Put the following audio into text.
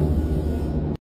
Bye.